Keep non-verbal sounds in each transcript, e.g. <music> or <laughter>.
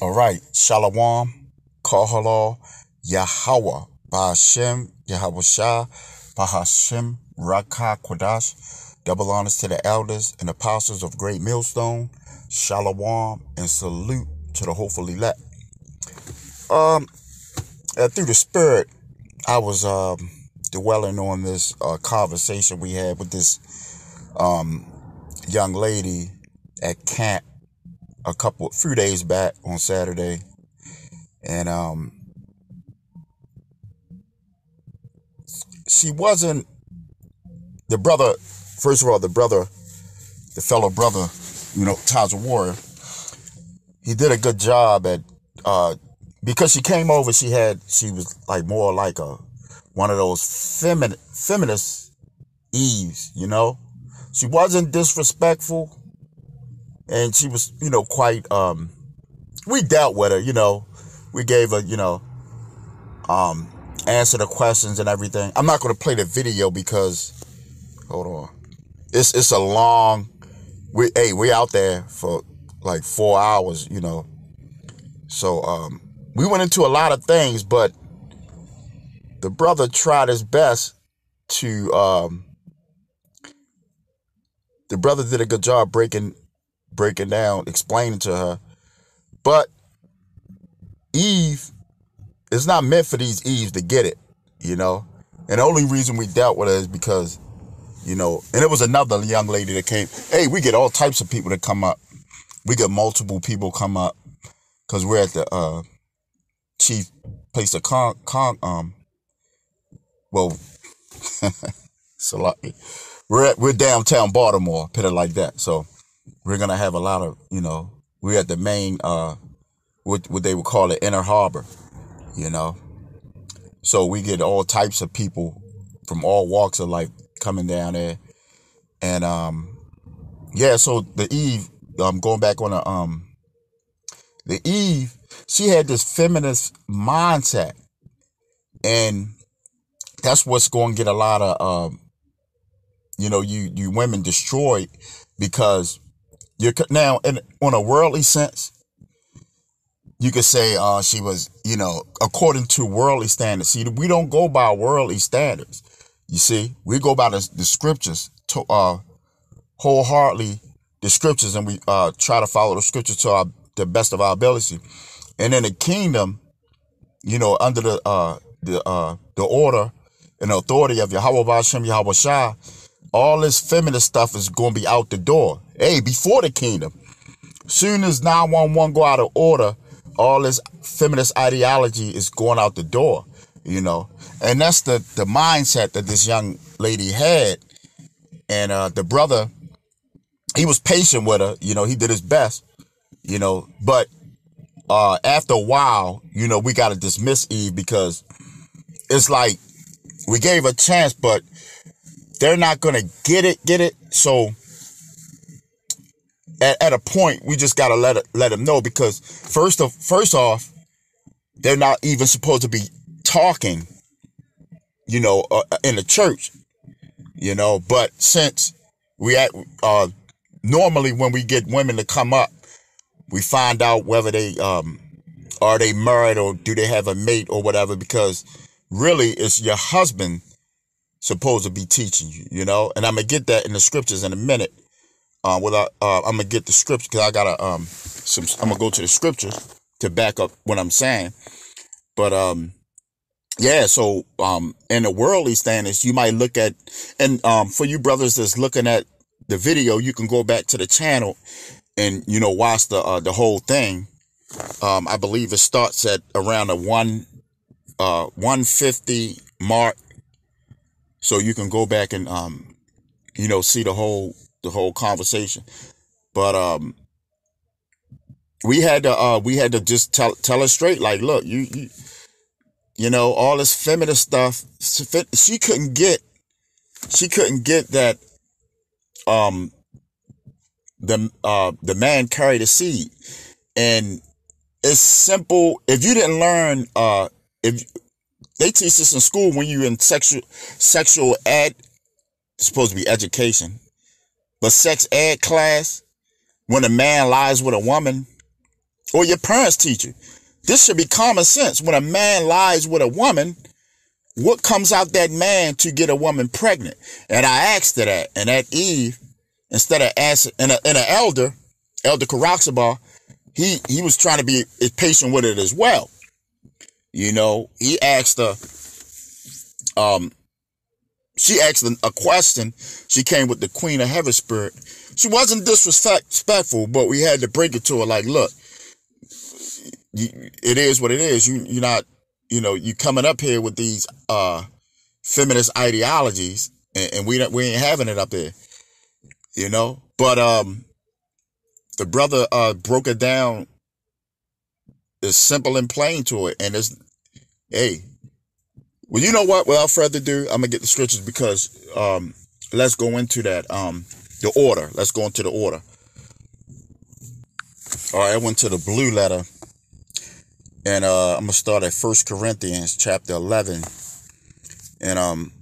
All right. Shalom. Kahalal. Yahweh. Bahashem. Yahweh. Bahashem. Rakah Kodash. Double honors to the elders and apostles of Great Millstone. Shalom and salute to the hopefully elect. Um, uh, through the spirit, I was um dwelling on this uh, conversation we had with this um young lady at camp a couple few days back on Saturday, and um, she wasn't the brother. First of all, the brother, the fellow brother, you know, Taza Warrior. He did a good job at uh, because she came over. She had she was like more like a one of those feminine feminist Eves, you know. She wasn't disrespectful and she was, you know, quite. um We dealt with her, you know. We gave her, you know, um, answer the questions and everything. I'm not going to play the video because, hold on, it's it's a long. We hey, we out there for like four hours, you know. So um, we went into a lot of things, but the brother tried his best to. Um, the brother did a good job breaking breaking down, explaining to her. But Eve is not meant for these Eves to get it, you know? And the only reason we dealt with her is because, you know, and it was another young lady that came. Hey, we get all types of people that come up. We get multiple people come up because we're at the uh, chief place of con, con um, well, <laughs> so we're at, we're downtown Baltimore, put it like that. So we're gonna have a lot of you know we're at the main uh what what they would call the inner harbor you know? So we get all types of people from all walks of life coming down there. And um yeah so the eve I'm um going back on the um the eve she had this feminist mindset. And that's what's going to get a lot of um you know you you women destroyed because you're now in on a worldly sense. You could say uh, she was, you know, according to worldly standards. See, we don't go by worldly standards. You see, we go by the, the scriptures to, uh, wholeheartedly, the scriptures, and we uh, try to follow the scriptures to our, the best of our ability. And in the kingdom, you know, under the uh, the uh, the order and authority of Yahweh Hashem Yahawashi, all this feminist stuff is going to be out the door. Hey, before the kingdom. Soon as 911 go out of order, all this feminist ideology is going out the door, you know. And that's the the mindset that this young lady had. And uh the brother, he was patient with her, you know, he did his best, you know, but uh after a while, you know, we gotta dismiss Eve because it's like we gave a chance, but they're not gonna get it, get it. So at, at a point we just gotta let let them know because first of first off, they're not even supposed to be talking, you know, uh, in the church, you know. But since we at uh, normally when we get women to come up, we find out whether they um are they married or do they have a mate or whatever because really it's your husband supposed to be teaching you, you know? And I'm to get that in the scriptures in a minute. Uh, without, uh, I'm to get the scripture because I got to, um, some, I'm to go to the scriptures to back up what I'm saying. But, um, yeah, so, um, in the worldly standards, you might look at, and, um, for you brothers that's looking at the video, you can go back to the channel and, you know, watch the, uh, the whole thing. Um, I believe it starts at around the one, uh, 150 mark so you can go back and um you know see the whole the whole conversation but um we had to uh we had to just tell tell her straight like look you you, you know all this feminist stuff she couldn't get she couldn't get that um the uh the man carried a seed and it's simple if you didn't learn uh if they teach this in school when you're in sexual sexual ed. It's supposed to be education, but sex ed class. When a man lies with a woman, or your parents teach you. This should be common sense. When a man lies with a woman, what comes out that man to get a woman pregnant? And I asked her that, and that Eve, instead of asking, and, a, and an elder, Elder Karaxaba, he he was trying to be patient with it as well. You know, he asked her, um, she asked a question. She came with the Queen of Heaven spirit. She wasn't disrespectful, but we had to break it to her like, look, it is what it is. You you're not, you know, you coming up here with these uh feminist ideologies, and, and we we ain't having it up there, you know. But um, the brother uh broke it down it's simple and plain to it and it's hey well you know what? Without further ado i'm gonna get the scriptures because um let's go into that um the order. Let's go into the order. All right i went to the blue letter and uh i'm gonna start at first corinthians chapter 11 and um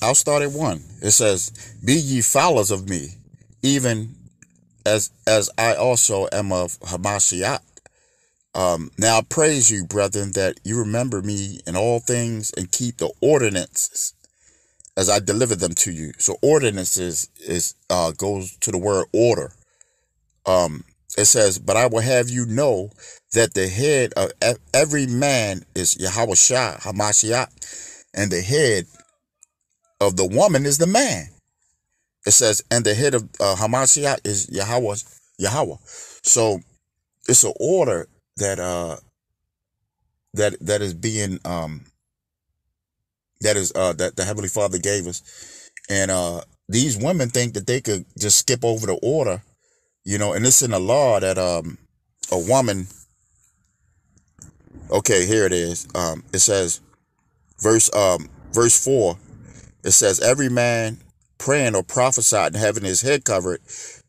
i'll start at one. It says be ye followers of me even as as I also am of Hamashiach. Um, now I praise you, brethren, that you remember me in all things and keep the ordinances as I deliver them to you. So ordinances is uh, goes to the word order. Um, it says, "But I will have you know that the head of every man is Yahweh Hamashiach, and the head of the woman is the man." It says, and the head of uh, Hamashiach is Yahweh. Yahweh. So it's an order that uh that that is being um that is uh that the Heavenly Father gave us. And uh these women think that they could just skip over the order, you know, and it's in the law that um a woman okay, here it is. Um it says verse um verse four, it says every man praying or prophesying having his head covered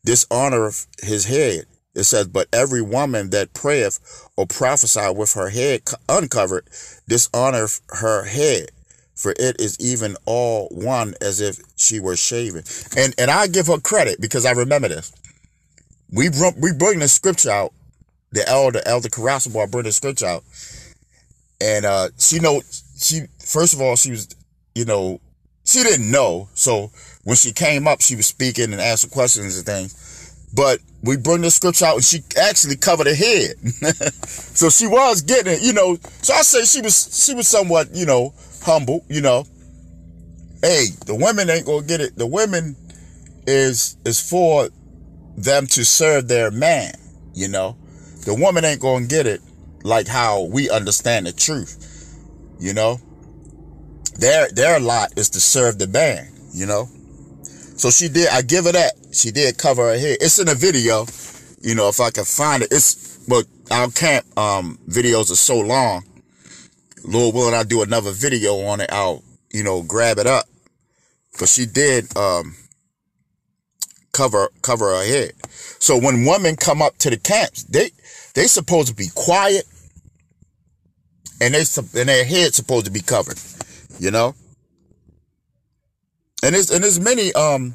dishonoreth his head. It says, but every woman that prayeth or prophesy with her head uncovered dishonoreth her head. For it is even all one as if she were shaven. And and I give her credit because I remember this. We bring, we bring the scripture out. The elder Elder Karasabar bring the scripture out, and uh, she know she first of all she was you know she didn't know. So when she came up, she was speaking and asking questions and things. But we bring the scripture out and she actually covered her head. <laughs> so she was getting it, you know. So I say she was she was somewhat, you know, humble, you know. Hey, the women ain't gonna get it. The women is is for them to serve their man, you know. The woman ain't gonna get it like how we understand the truth, you know. Their their lot is to serve the man, you know. So she did. I give her that. She did cover her head. It's in a video, you know. If I can find it, it's but our camp um videos are so long. Lord willing, I do another video on it. I'll you know grab it up. But she did um cover cover her head. So when women come up to the camps, they they supposed to be quiet, and they and their head supposed to be covered you know and there's and there's many um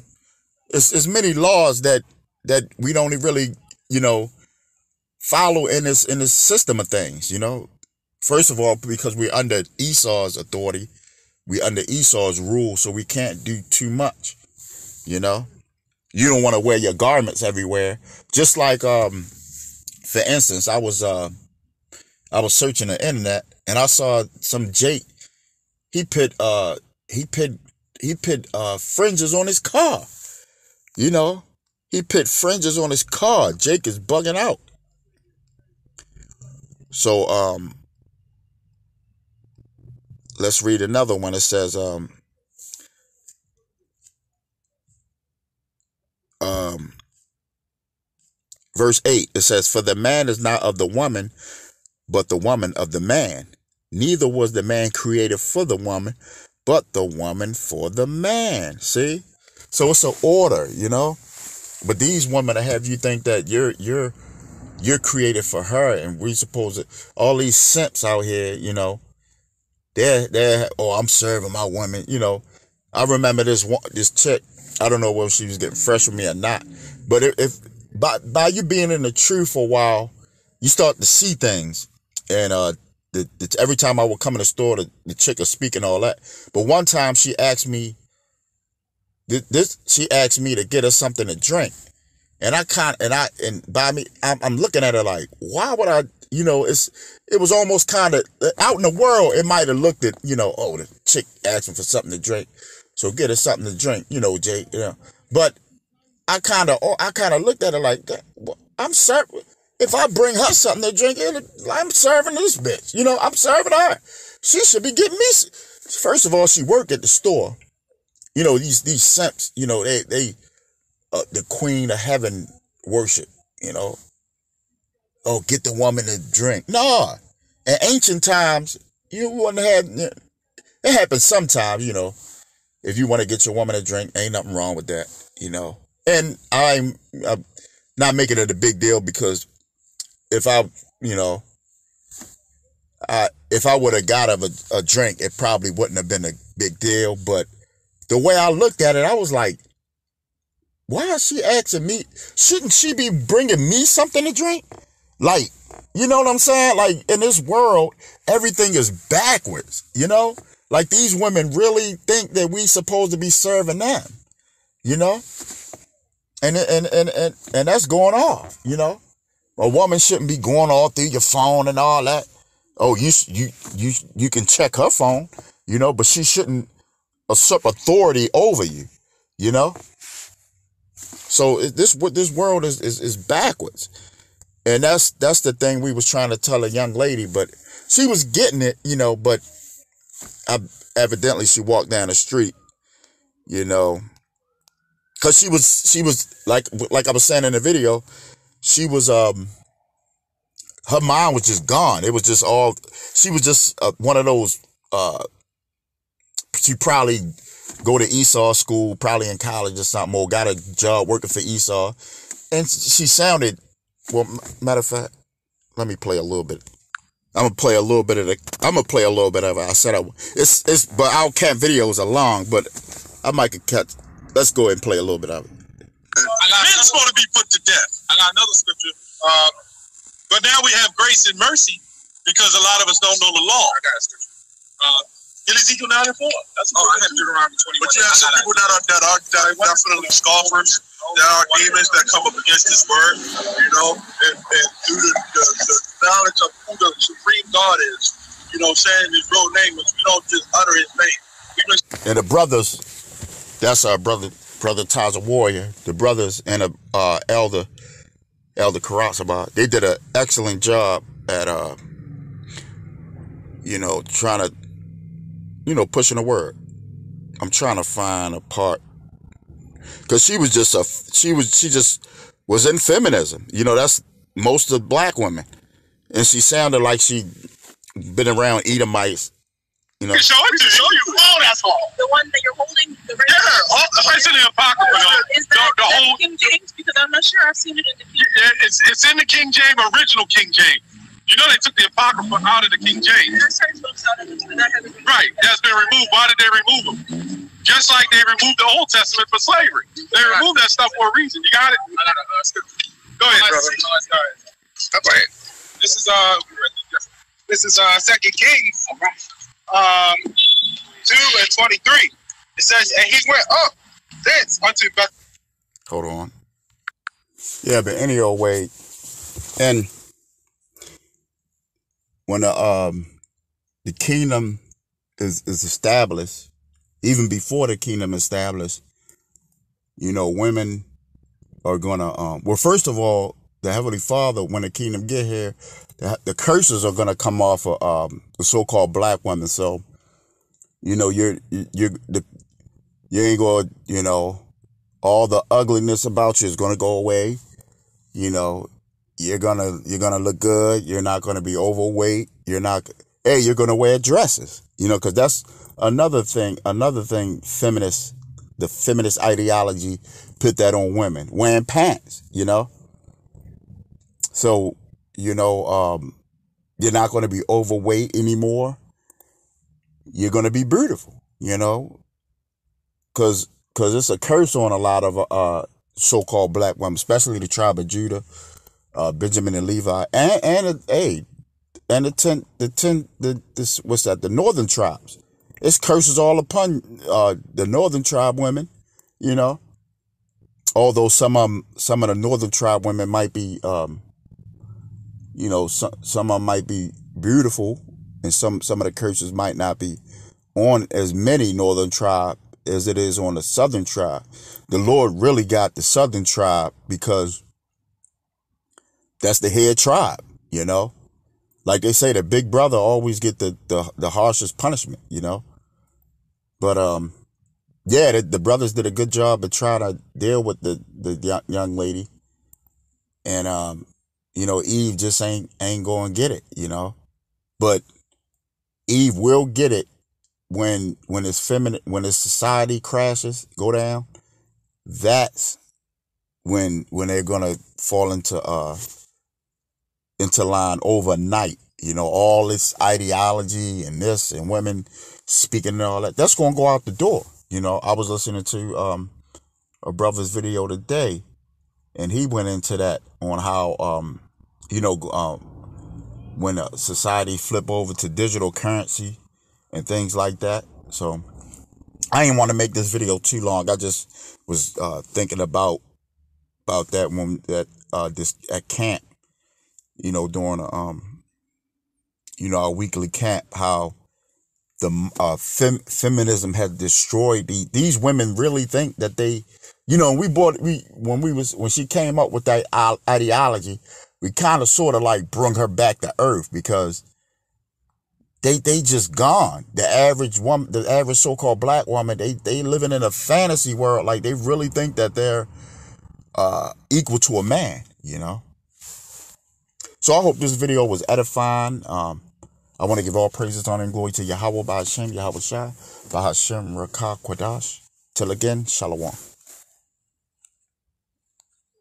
there's, there's many laws that that we don't really you know follow in this in this system of things you know? First of all because we're under esau's authority we under esau's rule so we can't do too much you know? You don't want to wear your garments everywhere. Just like um for instance i was uh i was searching the internet and i saw some jake he put uh he put he put uh fringes on his car. You know, he put fringes on his car. Jake is bugging out. So um let's read another one. It says um um verse 8 it says for the man is not of the woman but the woman of the man Neither was the man created for the woman, but the woman for the man. See? So it's an order, you know? But these women I have you think that you're you're you're created for her and we supposed to all these simps out here, you know, they're they're oh I'm serving my woman, you know. I remember this one this chick, I don't know whether she was getting fresh with me or not, but if, if by by you being in the truth for a while, you start to see things. And uh, the, the, every time I would come in the store, the, the chick was speaking all that. But one time she asked me, this she asked me to get her something to drink, and I kind and I and by me, I'm, I'm looking at her like, why would I? You know, it's it was almost kind of out in the world. It might have looked at you know, oh, the chick asking for something to drink, so get her something to drink. You know, Jay. You know, but I kind of oh, I kind of looked at her like, I'm serving. If I bring her something to drink, I'm serving this bitch. You know, I'm serving her. She should be getting me. First of all, she worked at the store. You know, these these simps, you know, they they uh, the queen of heaven worship, you know. Oh, get the woman to drink. No. In ancient times, you wouldn't have it happens sometimes, you know. If you want to get your woman to drink, ain't nothing wrong with that, you know. And I'm, I'm not making it a big deal because if I, you know, I, if I would have got of a, a drink, it probably wouldn't have been a big deal. But the way I looked at it, I was like, why is she asking me? Shouldn't she be bringing me something to drink? Like, you know what I'm saying? Like in this world, everything is backwards, you know? Like these women really think that we supposed to be serving them, you know? And and and and and that's going off, you know? A woman shouldn't be going all through your phone and all that. Oh, you you you you can check her phone, you know, but she shouldn't usurp authority over you, you know. So this what this world is, is is backwards, and that's that's the thing we was trying to tell a young lady, but she was getting it, you know. But I, evidently she walked down the street, you know, because she was she was like like I was saying in the video, she was um her mind was just gone. It was just all she was just uh, one of those uh she probably go to Esau school, probably in college or something, or got a job working for Esau. And she sounded well matter of fact, let me play a little bit. I'm gonna play a little bit of the I'm gonna play a little bit of it. I said I it's it's but our cat videos are long, but I might cut let's go ahead and play a little bit of it. Men's supposed to be put to death. I got another scripture. Uh, but now we have grace and mercy because a lot of us don't know the law. I got a scripture. Uh, in Ezekiel 9 and 4. That's oh, I have Deuteronomy 21. But you have some people that are, that are, that are definitely scoffers. There are demons that come up against this word, you know, and, and through the, the, the knowledge of who the supreme God is, you know, saying his real name, which we don't just utter his name. And the brothers, that's our brother Brother Taza Warrior, the brothers, and a uh, elder, Elder Karasaba, they did an excellent job at, uh, you know, trying to, you know, pushing the word. I'm trying to find a part because she was just a, she was, she just was in feminism. You know, that's most of black women, and she sounded like she been around Edomites you know. I show it to show you. Oh, that's all. The one that you're holding. The yeah, all, it's in the apocrypha. Is that, the, the whole, King James? Because I'm not sure I've seen it in the King. Yeah, it's it's in the King James, original King James. You know they took the apocrypha out of the King James. Right, that's been removed. Why did they remove them? Just like they removed the Old Testament for slavery. They removed that stuff for a reason. You got it? I got it. Uh, Go ahead, brother. Go ahead. This is uh, this is uh, Second Kings. Um, 2 and 23. It says, and he went up thence unto Beth. Hold on. Yeah, but any old way. And when the um the kingdom is is established, even before the kingdom established, you know, women are gonna um well first of all, the Heavenly Father, when the kingdom get here, the, the curses are to come off of um, the so-called black women. So, you know, you're you're the you ain't gonna you know, all the ugliness about you is to go away. You know, you're gonna you're gonna look good. You're not to be overweight. You're not. Hey, you're to wear dresses. You know, because that's another thing. Another thing, feminist, the feminist ideology put that on women wearing pants. You know, so you know, um, you're not to be overweight anymore. You're to be beautiful, you know, because because it's a curse on a lot of uh, so-called black women, especially the tribe of Judah. Uh, Benjamin and Levi, and and a, and the ten the ten the this what's that the northern tribes. It's curses all upon uh, the northern tribe women, you know. Although some um some of the northern tribe women might be um, you know, some some of them might be beautiful, and some some of the curses might not be on as many northern tribe as it is on the southern tribe. The Lord really got the southern tribe because that's the head tribe, you know. Like they say, the big brother always get the the, the harshest punishment, you know. But um, yeah, the, the brothers did a good job of trying to deal with the the young, lady, and um, you know, Eve just ain't ain't going to get it, you know. But Eve will get it when when it's feminine when his society crashes, go down. That's when when they're gonna fall into uh into line overnight. You know, all this ideology and this and women speaking and all that. That's gonna go out the door. You know, I was listening to um a brother's video today, and he went into that on how um you know um when a society flip over to digital currency and things like that. So I didn't want to make this video too long. I just was uh, thinking about about that when that uh this at camp, you know, during a, um you know our weekly camp, how the uh fem- feminism had destroyed the, these women really think that they you know we bought we when we was when she came up with that ideology we kind of sort of like brung her back to earth because they they just gone. The average woman, the average so-called black woman, they they living in a fantasy world. Like they really think that they're uh, equal to a man. You know. So I hope this video was edifying. Um, I want to give all praises, honor, and glory to Yahweh by Hashem, Yahawashi, by Hashem Rakah Kwadash. Till again, Shalom.